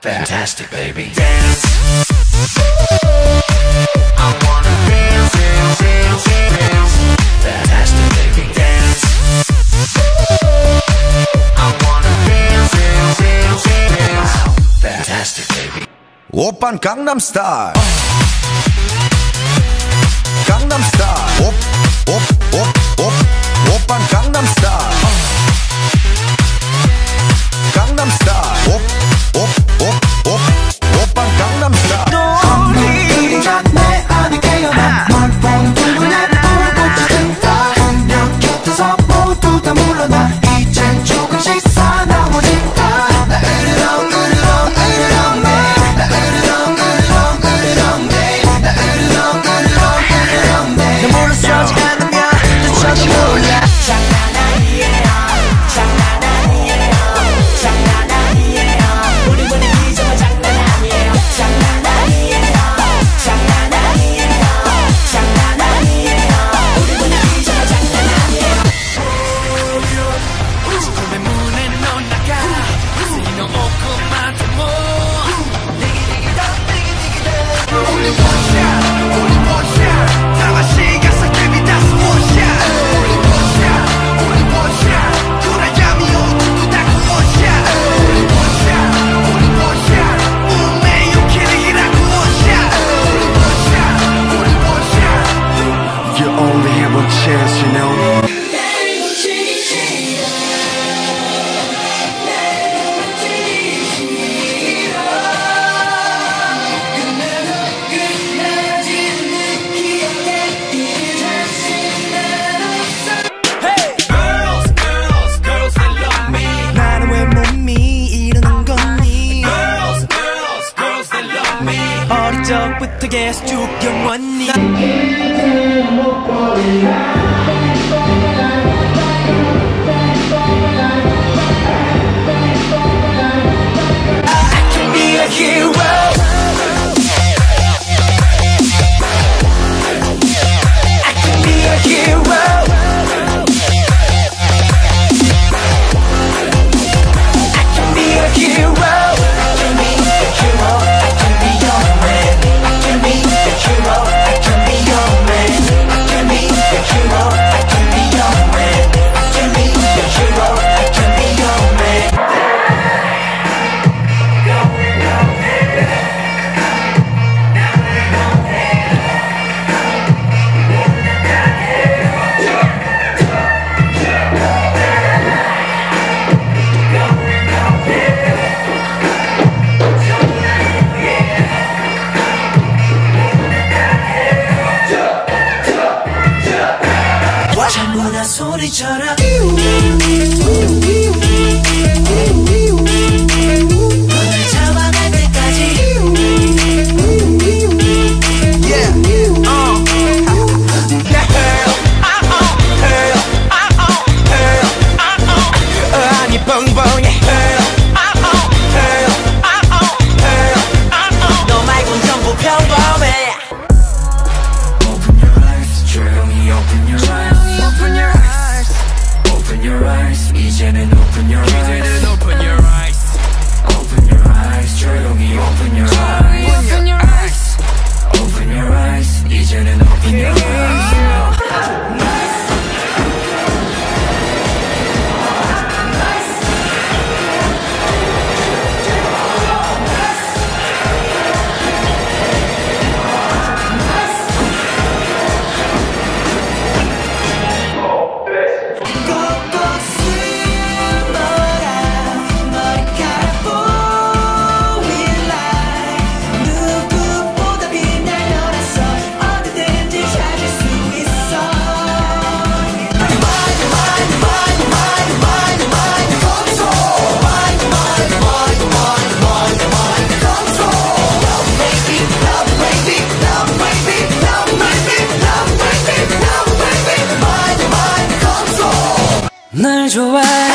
Fantastic, baby. Dance. I wanna. Fantastic, baby. Dance. I wanna. Fantastic, baby. Open Gangnam Style. Gangnam Style. Op, op, op, op. Open Gangnam Style. 흔적부터 계속 쭉 영원히 일어나 소리쳐라. 除外